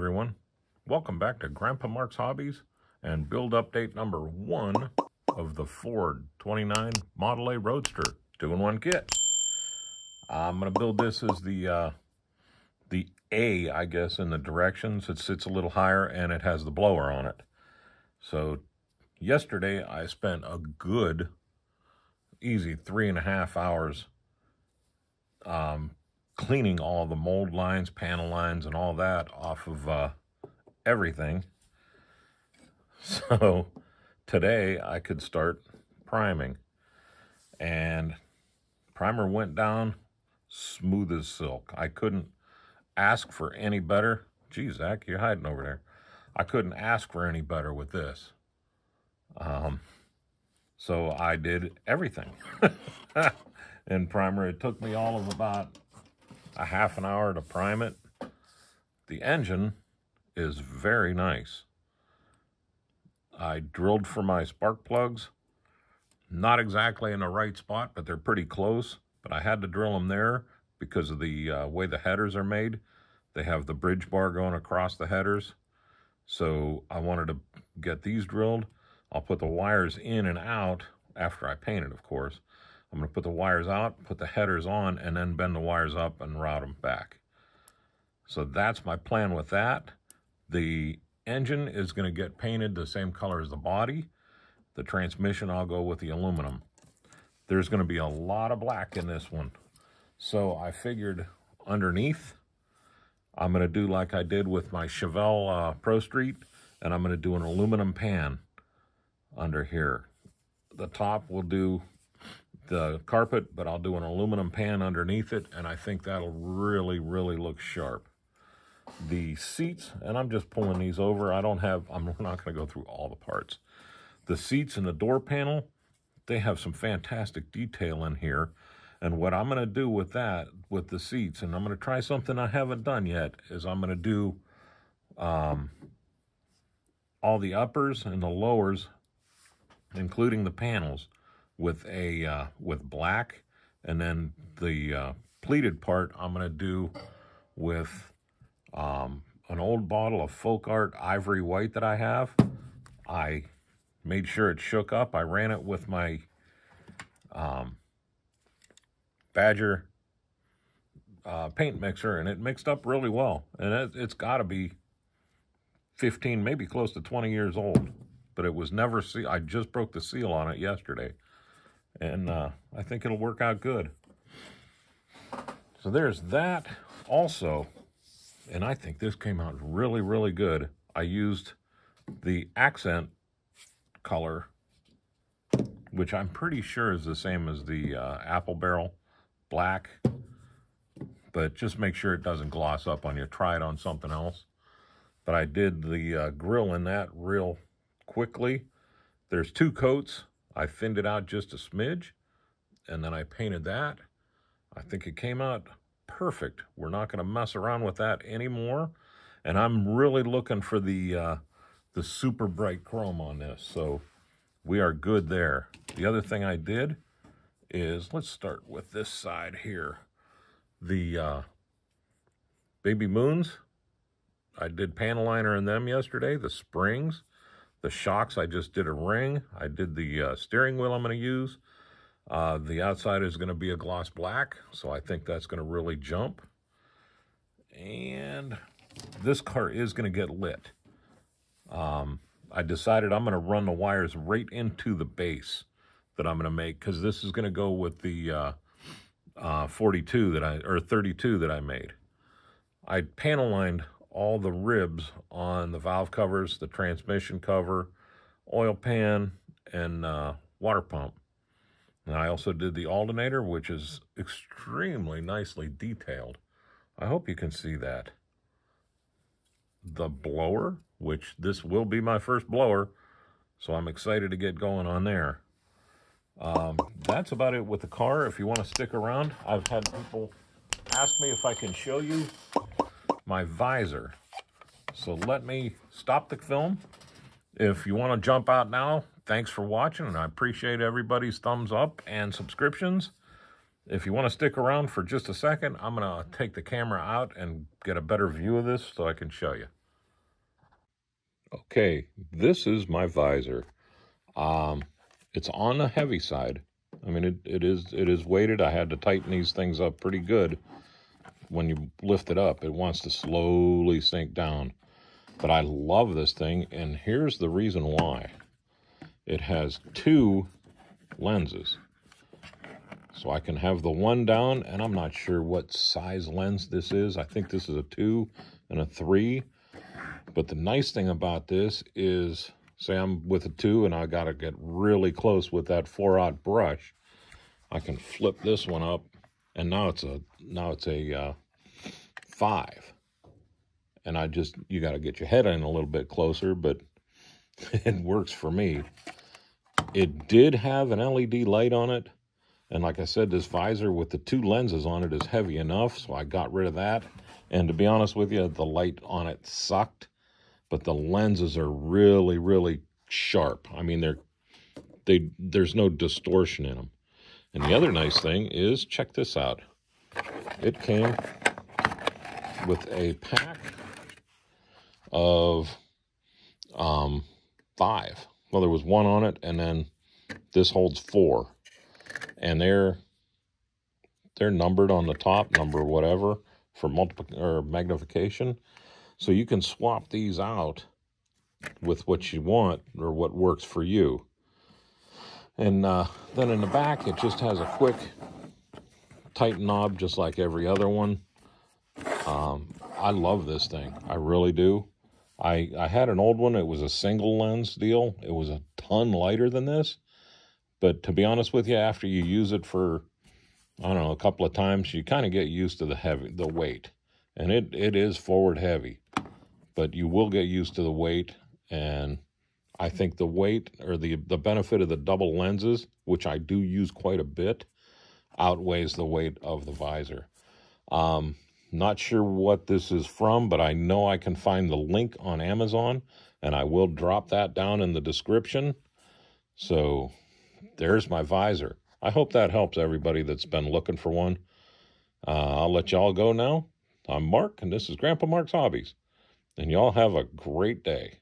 everyone. Welcome back to Grandpa Mark's Hobbies and build update number one of the Ford 29 Model A Roadster two-in-one kit. I'm going to build this as the uh, the A, I guess, in the directions. It sits a little higher and it has the blower on it. So yesterday I spent a good, easy three and a half hours um, cleaning all the mold lines, panel lines, and all that off of uh, everything. So today I could start priming. And primer went down smooth as silk. I couldn't ask for any better. Geez, Zach, you're hiding over there. I couldn't ask for any better with this. Um, so I did everything. in primer, it took me all of about a half an hour to prime it. The engine is very nice. I drilled for my spark plugs. Not exactly in the right spot, but they're pretty close. But I had to drill them there because of the uh, way the headers are made. They have the bridge bar going across the headers. So I wanted to get these drilled. I'll put the wires in and out after I paint it, of course. I'm going to put the wires out, put the headers on, and then bend the wires up and route them back. So that's my plan with that. The engine is going to get painted the same color as the body. The transmission, I'll go with the aluminum. There's going to be a lot of black in this one. So I figured underneath, I'm going to do like I did with my Chevelle uh, Pro Street, and I'm going to do an aluminum pan under here. The top will do the carpet, but I'll do an aluminum pan underneath it, and I think that'll really, really look sharp. The seats, and I'm just pulling these over. I don't have, I'm not going to go through all the parts. The seats and the door panel, they have some fantastic detail in here. And what I'm going to do with that, with the seats, and I'm going to try something I haven't done yet, is I'm going to do um, all the uppers and the lowers, including the panels, with a uh, with black, and then the uh, pleated part I'm going to do with um, an old bottle of Folk Art Ivory White that I have. I made sure it shook up. I ran it with my um, Badger uh, paint mixer, and it mixed up really well. And it, it's got to be 15, maybe close to 20 years old. But it was never, see I just broke the seal on it yesterday and uh, I think it'll work out good. So there's that also, and I think this came out really, really good. I used the accent color, which I'm pretty sure is the same as the uh, apple barrel black, but just make sure it doesn't gloss up on you. Try it on something else. But I did the uh, grill in that real quickly. There's two coats. I thinned it out just a smidge, and then I painted that. I think it came out perfect. We're not going to mess around with that anymore. And I'm really looking for the, uh, the super bright chrome on this. So we are good there. The other thing I did is, let's start with this side here. The uh, Baby Moons, I did panel liner in them yesterday. The springs, the shocks, I just did a ring. I did the uh, steering wheel I'm going to use. Uh, the outside is going to be a gloss black, so I think that's going to really jump. And this car is going to get lit. Um, I decided I'm going to run the wires right into the base that I'm going to make because this is going to go with the uh, uh, 42 that I, or 32 that I made. I panel lined all the ribs on the valve covers, the transmission cover, oil pan, and uh, water pump. And I also did the alternator, which is extremely nicely detailed. I hope you can see that. The blower, which this will be my first blower, so I'm excited to get going on there. Um, that's about it with the car. If you want to stick around, I've had people ask me if I can show you my visor. So let me stop the film. If you want to jump out now, thanks for watching, and I appreciate everybody's thumbs up and subscriptions. If you want to stick around for just a second, I'm going to take the camera out and get a better view of this so I can show you. Okay, this is my visor. Um, it's on the heavy side. I mean, it, it is it is weighted. I had to tighten these things up pretty good. When you lift it up, it wants to slowly sink down. But I love this thing, and here's the reason why. It has two lenses. So I can have the one down, and I'm not sure what size lens this is. I think this is a two and a three. But the nice thing about this is, say I'm with a two and I got to get really close with that four-aught brush, I can flip this one up, and now it's a now it's a uh, five. And I just you got to get your head in a little bit closer, but it works for me. It did have an LED light on it. And like I said, this visor with the two lenses on it is heavy enough, so I got rid of that. And to be honest with you, the light on it sucked, but the lenses are really, really sharp. I mean, they're they there's no distortion in them. And the other nice thing is, check this out. It came with a pack of um, five. Well, there was one on it, and then this holds four. And they're they're numbered on the top, number whatever, for multiple or magnification. So you can swap these out with what you want or what works for you. And uh, then in the back, it just has a quick tighten knob, just like every other one. Um, I love this thing. I really do. I, I had an old one. It was a single lens deal. It was a ton lighter than this. But to be honest with you, after you use it for, I don't know, a couple of times, you kind of get used to the heavy, the weight. And it, it is forward heavy. But you will get used to the weight. And I think the weight or the, the benefit of the double lenses, which I do use quite a bit, outweighs the weight of the visor. Um, not sure what this is from, but I know I can find the link on Amazon, and I will drop that down in the description. So there's my visor. I hope that helps everybody that's been looking for one. Uh, I'll let y'all go now. I'm Mark, and this is Grandpa Mark's Hobbies. And y'all have a great day.